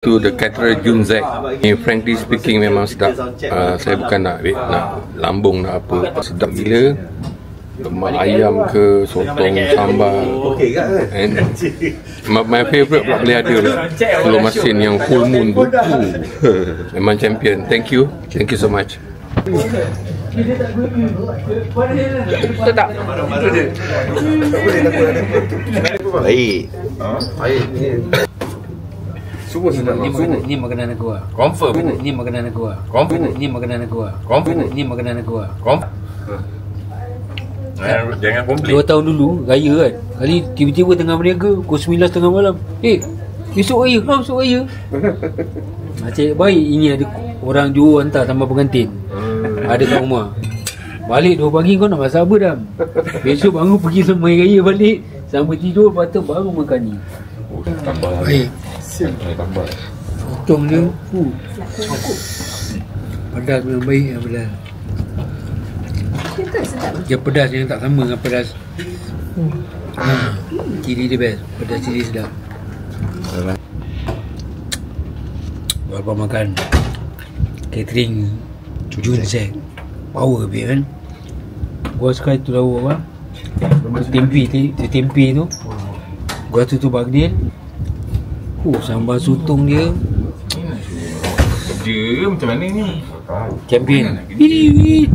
to the caterer Jun Zack ni frankly speaking memang sedap. Uh, saya bukan nak nak lambung nak apa. Sedap gila. Lemak ayam ke sotong sambal. And my, my favourite pula boleh ada telur masin yang full moon tu memang champion. Thank you. Thank you so much. Sedap. Baik. Semua sedap Ni makanan, ni makanan aku ah. Confirm. Ni makanan aku ah. Confirm. Ni makanan aku ah. Confirm. Ni makanan aku ah. Confirm. Jangan, jangan komplain. Dua tahun dulu Raya kan Kali tiba-tiba tengah berniaga Pukul 9 tengah malam Eh Esok raya Ha esok raya Macam baik Ini ada Orang Johor hantar Tambah pengantin Ada kat rumah Balik 2 pagi kau nak masak apa dah Besok bangun pergi semai raya balik Sampai tidur Lepas tu baru makan ni Tambah Baik. Tambah. Potong dia. Uh, Pedas memang baik yang pedas. Dia pedas yang tak sama dengan pedas. Ha, Cili dia best. Pedas cili sedap. Walaupun makan? Catering Jun Zack Power habis kan? Gua suka itu lauk apa? Tempe tu Tempe tu Gua tu tu bagdil Oh sambal sotong dia. Kerja macam mana ni? Champion. Ini